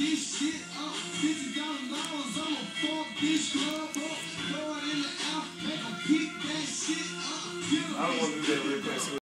this shit up. Fifty thousand dollars, I'ma fuck this club up. Throw it in the alphabet, that shit up. I don't want to do that real.